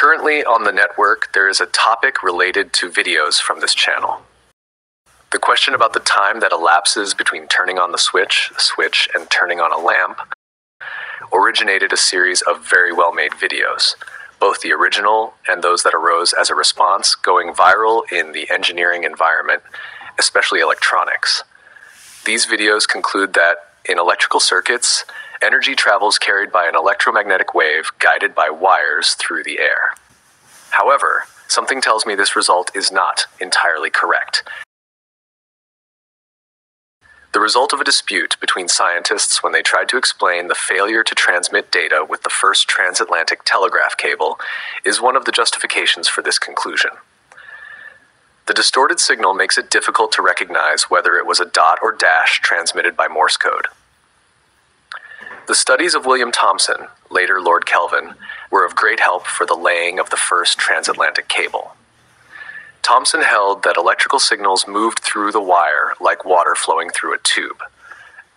Currently on the network, there is a topic related to videos from this channel. The question about the time that elapses between turning on the switch, switch, and turning on a lamp originated a series of very well made videos, both the original and those that arose as a response going viral in the engineering environment, especially electronics. These videos conclude that in electrical circuits, energy travels carried by an electromagnetic wave guided by wires through the air. However, something tells me this result is not entirely correct. The result of a dispute between scientists when they tried to explain the failure to transmit data with the first transatlantic telegraph cable is one of the justifications for this conclusion. The distorted signal makes it difficult to recognize whether it was a dot or dash transmitted by Morse code. The studies of William Thomson, later Lord Kelvin, were of great help for the laying of the first transatlantic cable. Thomson held that electrical signals moved through the wire like water flowing through a tube.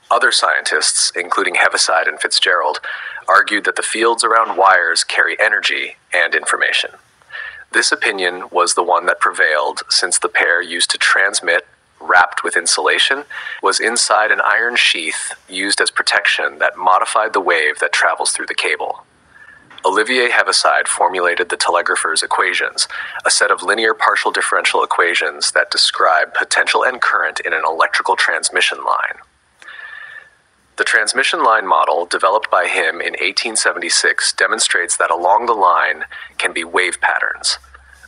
Other scientists, including Heaviside and Fitzgerald, argued that the fields around wires carry energy and information. This opinion was the one that prevailed since the pair used to transmit, wrapped with insulation, was inside an iron sheath used as protection that modified the wave that travels through the cable. Oliver Heaviside formulated the telegrapher's equations, a set of linear partial differential equations that describe potential and current in an electrical transmission line. The transmission line model, developed by him in 1876, demonstrates that along the line can be wave patterns.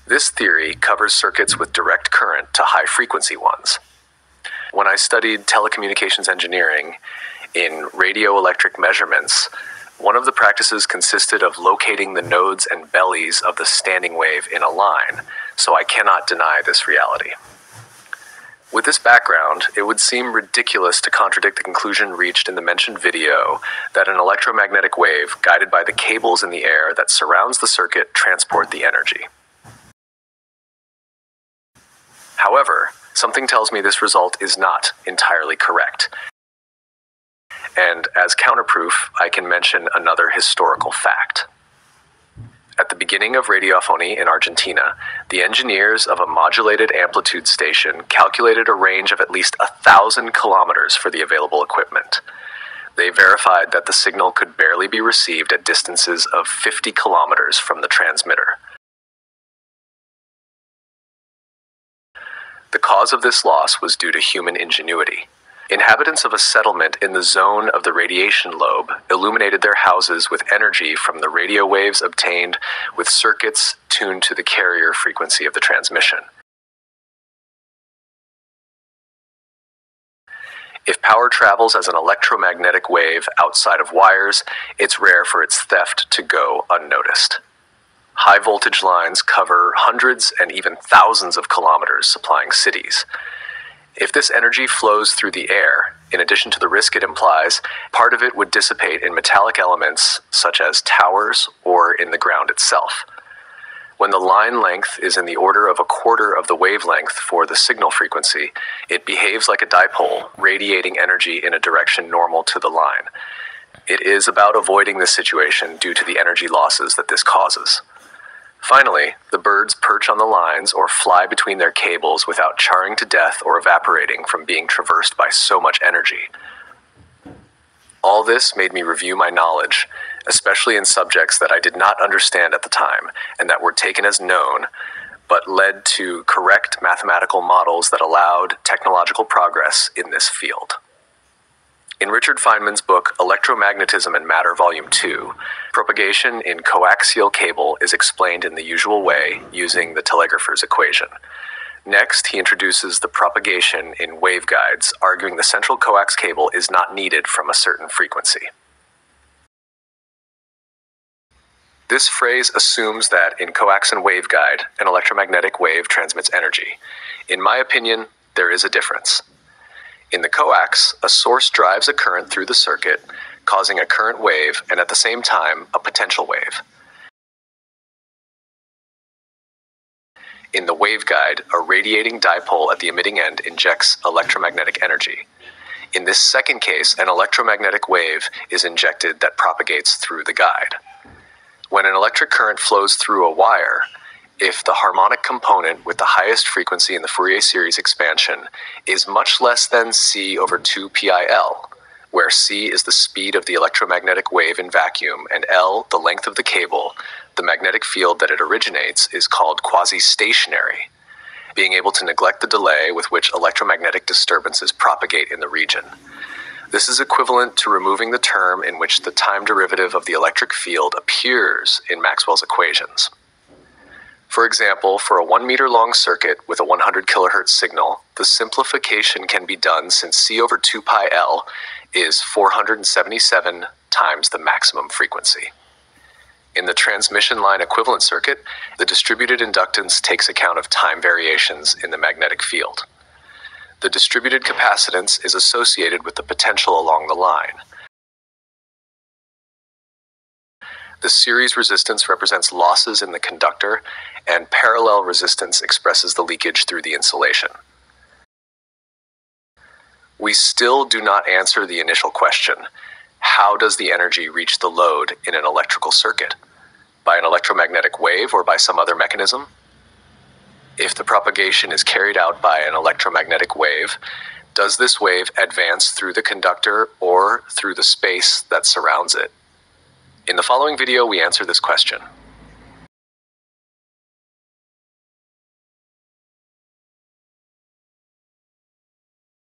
This theory covers circuits with direct current to high frequency ones. I studied telecommunications engineering in radioelectric measurements, one of the practices consisted of locating the nodes and bellies of the standing wave in a line, so I cannot deny this reality. With this background, it would seem ridiculous to contradict the conclusion reached in the mentioned video that an electromagnetic wave guided by the cables in the air that surrounds the circuit transport the energy. However, something tells me this result is not entirely correct, and as counterproof, I can mention another historical fact. At the beginning of radiophony in Argentina, the engineers of a modulated amplitude station calculated a range of at least a thousand kilometers for the available equipment. They verified that the signal could barely be received at distances of 50 kilometers from the transmitter. The cause of this loss was due to human ingenuity. Inhabitants of a settlement in the zone of the radiation lobe illuminated their houses with energy from the radio waves obtained with circuits tuned to the carrier frequency of the transmission. If power travels as an electromagnetic wave outside of wires, it's rare for its theft to go unnoticed. High voltage lines cover hundreds and even thousands of kilometers supplying cities. If this energy flows through the air, in addition to the risk it implies, part of it would dissipate in metallic elements such as towers or in the ground itself. When the line length is in the order of a quarter of the wavelength for the signal frequency, it behaves like a dipole, radiating energy in a direction normal to the line. It is about avoiding this situation due to the energy losses that this causes. Finally, the birds perch on the lines or fly between their cables without charring to death or evaporating from being traversed by so much energy. All this made me review my knowledge, especially in subjects that I did not understand at the time and that were taken as known, but led to correct mathematical models that allowed technological progress in this field. In Richard Feynman's book Electromagnetism and Matter, Volume 2, propagation in coaxial cable is explained in the usual way using the telegrapher's equation. Next, he introduces the propagation in waveguides, arguing the central coax cable is not needed from a certain frequency. This phrase assumes that in coax and waveguide, an electromagnetic wave transmits energy. In my opinion, there is a difference. In the coax, a source drives a current through the circuit, causing a current wave and at the same time a potential wave. In the waveguide, a radiating dipole at the emitting end injects electromagnetic energy. In this second case, an electromagnetic wave is injected that propagates through the guide. When an electric current flows through a wire, if the harmonic component with the highest frequency in the Fourier series expansion is much less than c over 2 pil, where c is the speed of the electromagnetic wave in vacuum and l the length of the cable, the magnetic field that it originates is called quasi-stationary, being able to neglect the delay with which electromagnetic disturbances propagate in the region. This is equivalent to removing the term in which the time derivative of the electric field appears in Maxwell's equations. For example, for a 1 meter long circuit with a 100 kilohertz signal, the simplification can be done since C over 2 pi L is 477 times the maximum frequency. In the transmission line equivalent circuit, the distributed inductance takes account of time variations in the magnetic field. The distributed capacitance is associated with the potential along the line. The series resistance represents losses in the conductor, and parallel resistance expresses the leakage through the insulation. We still do not answer the initial question how does the energy reach the load in an electrical circuit? By an electromagnetic wave or by some other mechanism? If the propagation is carried out by an electromagnetic wave, does this wave advance through the conductor or through the space that surrounds it? In the following video, we answer this question.